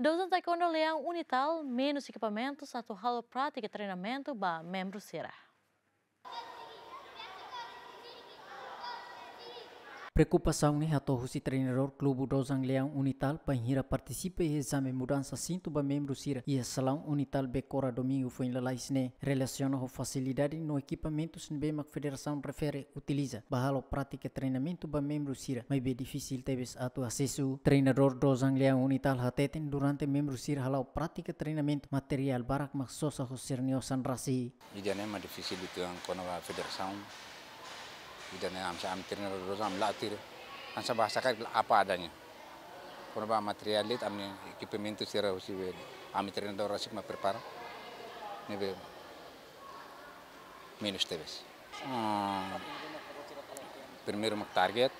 Dosen Taekwondo Leão Unital, menos equipamentos, satu hal prática e treinamento, ba membro será. Preocupação ne atau si treinador Clube Dozang Leão Unital para participa e exame mudança cinto ba membro sira e salão Unital Becora domingo foi em lalais ne relaciona com facilidade no equipamento se bem a federação refere utiliza bahalo prática treinamento ba membro sira mas bem difícil teves atu acesso treinador Dozang Leão Unital hateten durante membro sira halau prática treinamento material barak maksosa ho sernio sanrasi. Jadi é difícil itu yang kono federação dan am sa am tirna ro am latir an sa bahasa apa adanya. Kono ba materialit am equipamento sira usi we am tirna do rasik ma prepara nebe menos teves hmm. primeiro mak target.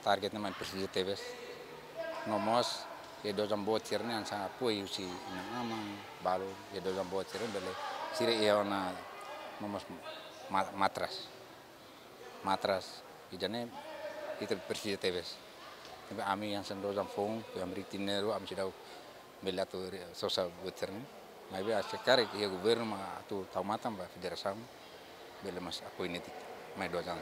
Target naman precisa teves nomos ye do jam bot sirne an sa poi usi na ama balu ye do jam bot sirne bele sire ye ona nomos matras matras. Ijane itu persija tebes. Tapi ami yang sendo jam fong yang ritinero ami sudah belato sosa buterni mas be sekarang ya governo ma tu taumatan ba federação bela mas aku ini mai dua jam.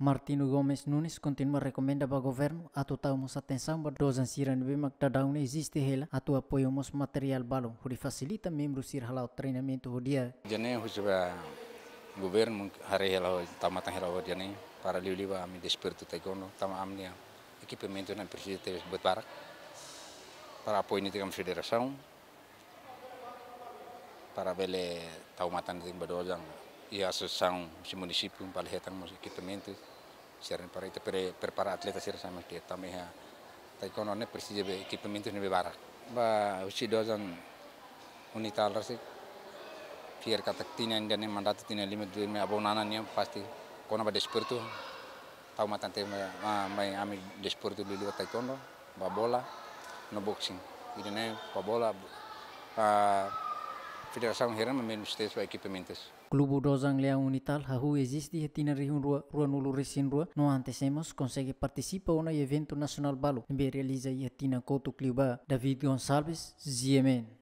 Martino Gomes Nunes continua recomenda para o governo a totalmos atenção para dos ansira no bem que existe ela a tu apoiamos material balão que facilita membros ir ao treinamento o dia. Jane husiba governo hari hello tamatan hello jani para liuliwa ami desperto taekwondo tama amnia. Equipamento na precisa ter buat barak para apoio ni tigam federação para bele taumatan ting badojang e associação si município para hetang mos equipamento seren para itu pre prepara atleta sir sama que também ha taekwondo ne precisa be equipamento ni be barak ba usi dozan unital rasik fier kata tina dan yang mandat tina lima dua me abonana nia pasti kona ba desporto tau matante mai ami desporto lili wa taekwondo ba no boxing ini ne ba bola Federação Heran menos stes wa equipamentos. Dozang Leão Unital, hahu existe e tina rihun rua, rua nulu resin rua, no antecemos consegue participa evento nacional balo, embe realiza e tina couto cliuba David Gonçalves, Ziemen.